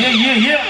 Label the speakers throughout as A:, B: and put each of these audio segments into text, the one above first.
A: ye ye ye.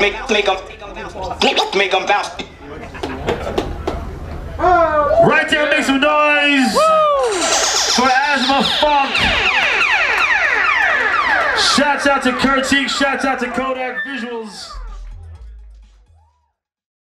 A: Make,
B: make
A: them, make them bounce.
C: Right there, make some noise for Asthma Funk. Shouts out to Kurteek, shouts out to Kodac Visuals.